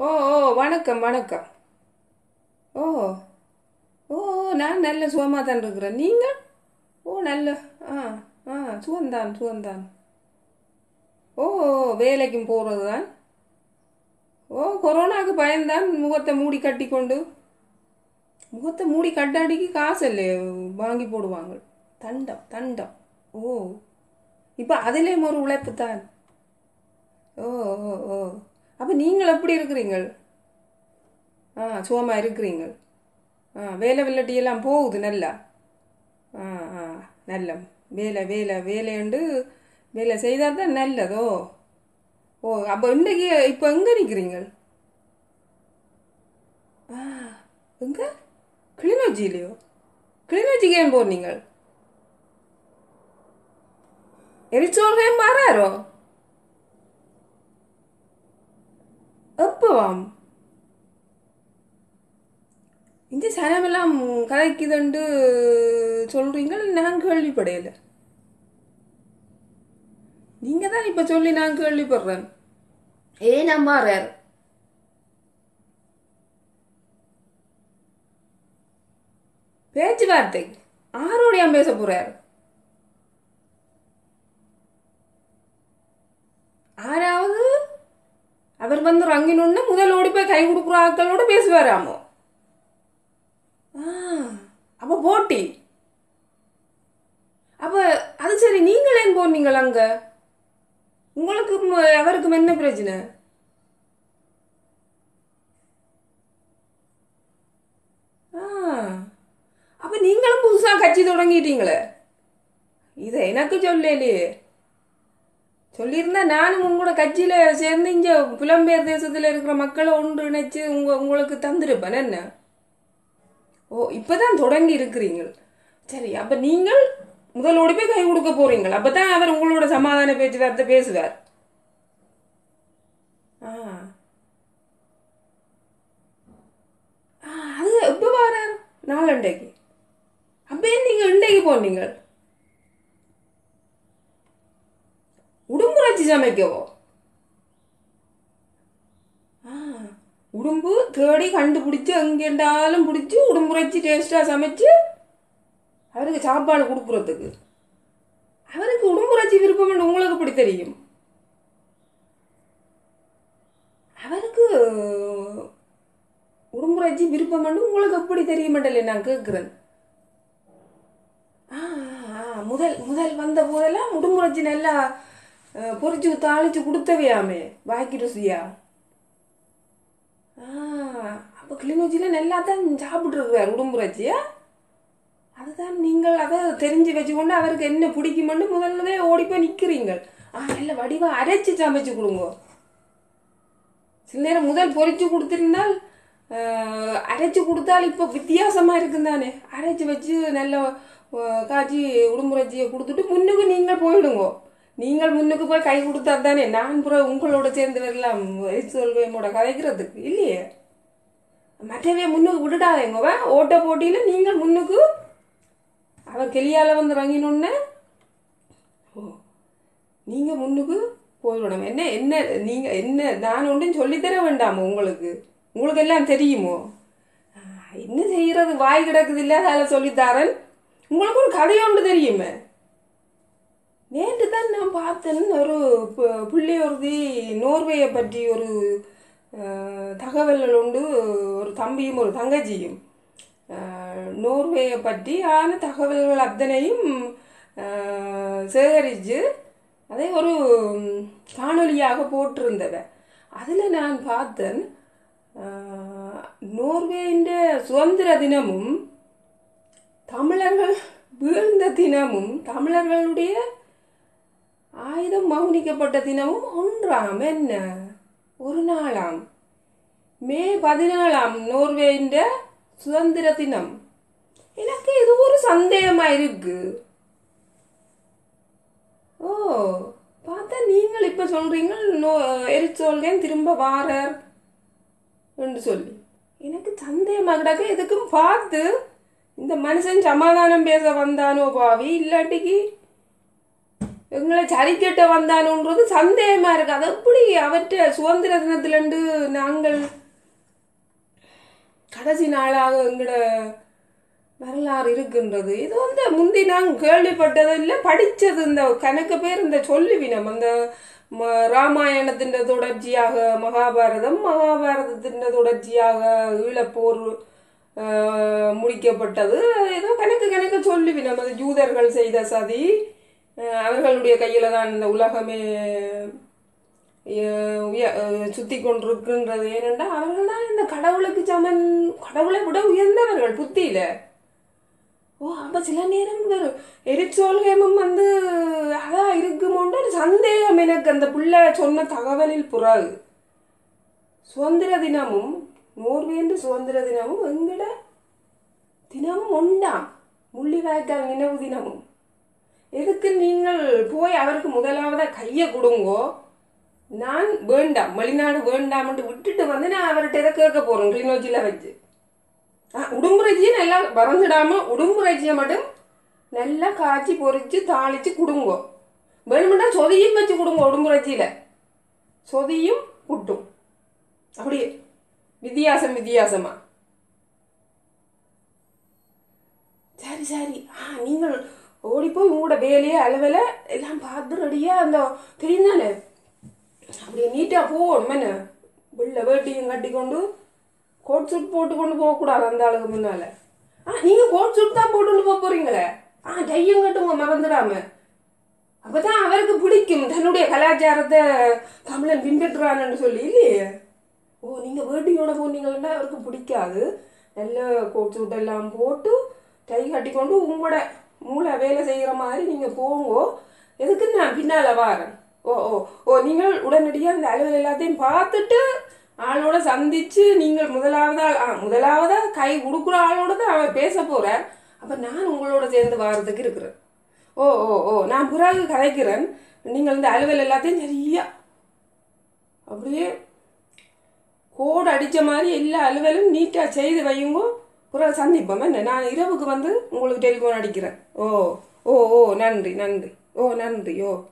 ஓ ஓ வணக்கம் வணக்கம். ஓ ஓ ஓ, நான் நல்ல சுகமாக தான் இருக்கிறேன். நீங்கள் ஓ நல்ல ஆ ஆ சுகந்தான் சுகந்தான் ஓ ஓ, வேலைக்கும் போகிறது தான் ஓ கொரோனாவுக்கு பயந்தான் முகத்தை மூடி கட்டி கொண்டு முகத்தை மூடி கட்டாடிக்கு காசு இல்லை வாங்கி போடுவாங்க. தண்டம் தண்டம். ஓ இப்போ அதுலேயும் ஒரு உழைப்பு தான் ஓ ஓ ஓ. அப்போ நீங்கள் எப்படி இருக்கிறீங்கள்? ஆ சுகமாக இருக்கிறீங்க ஆ வேலை வில்லட்டியெல்லாம் போகுது நல்லா. ஆ ஆ நல்ல. வேலை வேலை வேலைண்டு வேலை செய்தால் தான் நல்லதோ? ஓ அப்போ இன்றைக்கி இப்போ எங்கே நிற்கிறீங்க ஆ எங்கே? கிளிநொச்சியிலையோ? கிளிநொச்சிக்கு ஏன் போனீங்க எரிச்சோல்கையும் மாறாரோ எப்போவாம் இந்த சனமெல்லாம் கதைக்குதுண்டு சொல்றீங்க நான் கேள்விப்படையில. நீங்க தான் இப்ப சொல்லி நான் கேள்விப்படுறேன். ஏ அம்மாறார் பேச்சுவார்த்தை. ஆரோடையா பேச போறார். ஆறாவது அவர் வந்து ரங்கினொன்னு முதல் ஓடி போய் கை கொடுக்குற ஆட்களோட பேசுவாராமோ ஆ, அப்ப போட்டி. அப்ப அது சரி நீங்கள் ஏன் போனீங்கள் அங்க? உங்களுக்கு அவருக்கும் என்ன பிரச்சனை? ஆ, அப்ப நீங்களும் புதுசா கட்சி தொடங்கிட்டீங்களே? இத எனக்கு சொல்லலையே சொல்லியிருந்தா நானும் உங்களோட கட்சியில சேர்ந்து இங்க புலம்பெயர் தேசத்துல இருக்கிற மக்களை ஒன்றிணைச்சு உங்க உங்களுக்கு தந்திருப்பேன். என்ன? ஓ இப்பதான் தொடங்கி இருக்கிறீங்க சரி அப்ப நீங்கள் முதலோடு போய் கை கொடுக்க போறீங்க அப்பதான் அவர் உங்களோட சமாதான பேச்சுவார்த்தை பேசுவார். ஆ. ஆ, அது எப்ப வரார்? நாளண்டைக்கு. அப்ப ஏன் நீங்க இண்டைக்கு போனீங்க உடும்புராட்சி சமைக்கவோ தேடி கண்டுபிடிச்சு எங்கேண்டாலும் பிடிச்சி உடம்புரைச்சி டேஸ்டாக சமைச்சு அவருக்கு சாப்பாடு கொடுக்குறதுக்கு அவருக்கு உடும்புரைச்சி விருப்பம் உங்களுக்கு எப்படி தெரியும் அவருக்கு உடம்புரைச்சி விருப்பம் உங்களுக்கு எப்படி தெரிய மாட்டேன் நான் கேட்குறேன் முதல் முதல் வந்த போதெல்லாம் உடம்புரைச்சி நல்லா பொறிச்சு பொரிச்சு தாளிச்சு கொடுத்தவையாமே வாய்க்கு ருசியா ஆ அப்போ கிளிநொச்சியில் நல்லா தான் சாப்பிட்ருக்குறார் உடும்புராட்சியா அதுதான் நீங்கள் அதை தெரிஞ்சு வச்சுக்கொண்டு அவருக்கு என்ன பிடிக்குமென்னு முதல்லவே ஓடி போய் நிற்கிறீங்க ஆ நல்ல வடிவம் அரைச்சி சமைச்சு கொடுங்க சில நேரம் முதல் பொறிச்சு கொடுத்துருந்தால் அரைச்சி அரைச்சு கொடுத்தால் இப்போ வித்தியாசமாக இருக்குந்தானே அரைச்சி அரைச்சு வச்சு நல்ல காய்ச்சி உடும்புரட்சியை கொடுத்துட்டு முன்னுக்கு நீங்கள் போயிடுங்க நீங்கள் முன்னுக்கு போய் கை கொடுத்தா தானே நான் புற உங்களோட சேர்ந்து வரலாம் சொல்வேமோட கதைக்கிறதுக்கு இல்லையே? மற்றவே முன்னுக்கு விட்டுடாதேங்க வா. ஓட்ட போட்டியில் நீங்கள் முன்னுக்கு அவர் கெளியால் வந்து இறங்கினோன்னே ஓ நீங்கள் முன்னுக்கு போயிடணும் என்ன என்ன நீங்கள் என்ன நான் ஒன்றும் சொல்லித்தர வேண்டாமோ உங்களுக்கு? உங்களுக்கு எல்லாம் தெரியுமோ? என்ன செய்கிறது? வாய் கிடக்குது இல்லை அதில் சொல்லித்தாரன் உங்களுக்கு ஒரு கதை ஒன்று தெரியுமே? நேற்று தான் நான் பார்த்தேன். ஒரு பு- புள்ளி ஒருதி நோர்வேயை பற்றி ஒரு தகவல்கள் உண்டு. ஒரு தம்பியும் ஒரு தங்கச்சியும். நோர்வேயை பற்றி ஆன தகவல்கள் அத்தனையும் சேகரித்து அதை ஒரு காணொலியாக போட்டிருந்தவ அதில் நான் பார்த்தேன் நோர்வேயின் சுதந்திர தினமும் தமிழர்கள் வீழ்ந்த தினமும் தமிழர்களுடைய ஆயுதம் தினமும் ஒன்றாம். என்ன? ஒரு நாளாம். மே பதினாலாம் நோர்வேயின் சுதந்திர தினம். எனக்கு இது ஒரு சந்தேகமா இருக்கு. ஓ பார்த்தா நீங்கள் இப்ப சொல்றீங்க நோ எரிச்சோல்கேன் திரும்ப வாரர் என்று சொல்லி. எனக்கு சந்தேகமா கிடக்க எதுக்கும் பார்த்து இந்த மனுஷன் சமாதானம் பேச வந்தானோ பாவி இல்லாட்டிக்கு எங்களை சரிக்கட்ட வந்தானுன்றது சந்தேகமா இருக்கு. அது எப்படி அவற்ற சுதந்திர தினத்திலண்டு நாங்கள் கடைசி நாளாக எங்களோட வரலாறு இருக்கின்றது. இது வந்து முந்தி நாங்கள் கேள்விப்பட்டது இல்லை படித்தது இந்த கணக்கு பேர் இந்த சொல்லுவினம். அந்த ம- ராமாயணத்தின் தொடர்ச்சியாக மகாபாரதம் மகாபாரதத்தின் தொடர்ச்சியாக ஈழப்போர் முடிக்கப்பட்டது. ஏதோ கணக்கு கணக்கு சொல்லுவினம். அது யூதர்கள் செய்த சதி. அவர்களுடைய கையில் தான் இந்த உலகமே சுத்தி கொண்டிருக்குன்றது. ஏனென்றால் அவர்கள் தான் இந்த கடவுளுக்கு சமன் கடவுளை விட உயர்ந்தவர்கள் புத்தியில. ஓ அப்ப சில நேரம் வரும் எரிச்சோல்கேமும் வந்து அதான் இருக்குமோன்ற ஒரு சந்தேகம் எனக்கு அந்த பிள்ளை சொன்ன தகவலில் புறாது. சுதந்திர தினமும் நோர்வேந்து சுதந்திர தினமும் எங்கட தினமும் உண்டாம் முள்ளிவாய்க்கால் நினைவு தினமும். எதுக்கு நீங்கள் போய் அவருக்கு முதலாவதா கையை கொடுங்கோ? நான் வேண்டாம் வெளிநாடு வேண்டாம்னு விட்டுட்டு வந்து நான் அவர்கிட்ட எதை கேட்க போறேன்? கிளிநொச்சியில் வச்சு. ஆ உடும்புரைச்சியை நல்லா மறந்துடாம உடும்புரைச்சியை மட்டும் நல்லா காய்ச்சி பொறிச்சு தாளிச்சு கொடுங்கோ. வேணுமெண்டா சொதியும் வச்சு கொடுங்க உடும்புரைச்சியில சொதியும் புட்டும் அப்படியே. வித்தியாசம் வித்தியாசமா. சரி சரி. ஆ நீங்கள் ஓடி போய் உங்களோட வேலையே அளவில் எல்லாம் பார்த்து ரெடியாக அந்த தெரியுந்தானே? அப்படியே நீட்டாக போகணும் என்ன? வேட்டியும் கட்டி கொண்டு கோட் சூட் போட்டு கொண்டு போகக்கூடாது அந்த ஆளுக்கு முன்னால. ஆ நீங்கள் கோட் சூட் தான் போட்டு போக போறீங்களே? ஆ டையும் கட்டுங்க மறந்துடாம. அப்பதான் அவருக்கு பிடிக்கும். தன்னுடைய கலாச்சாரத்தை தமிழன் பின்பற்றுறான்னு சொல்லி இல்லையே? ஓ நீங்கள் வேட்டியோட போனீங்கன்னா அவருக்கு பிடிக்காது. நல்ல கோட் சூட் எல்லாம் போட்டு டை கட்டி கொண்டு உங்களோட மூளை வேலை செய்கிற மாதிரி நீங்கள் போங்கோ. எதுக்குன்னு நான் பின்னால் வாரேன். ஓ ஓ ஓ நீங்கள் உடனடியாக அந்த அலுவல் எல்லாத்தையும் பார்த்துட்டு ஆளோட சந்தித்து நீங்கள் முதலாவதா ஆ முதலாவதாக கை கொடுக்குற ஆளோட தான் அவன் பேச போகிறேன் அப்போ நான் உங்களோட சேர்ந்து வாரத்துக்கு இருக்கிறேன். ஓ ஓ ஓ நான் பிறகு கதைக்கிறேன். நீங்கள் இந்த அலுவல் எல்லாத்தையும் சரியா அப்படியே கோடு அடித்த மாதிரி எல்லா அலுவலும் நீட்டாக செய்து வையுங்கோ. பிறகு சந்திப்போம். என்ன நான் இரவுக்கு வந்து உங்களுக்கு டெலிஃபோன் அடிக்கிறேன். ஓ ஓ ஓ நன்றி நன்றி. ஓ நன்றி ஓ.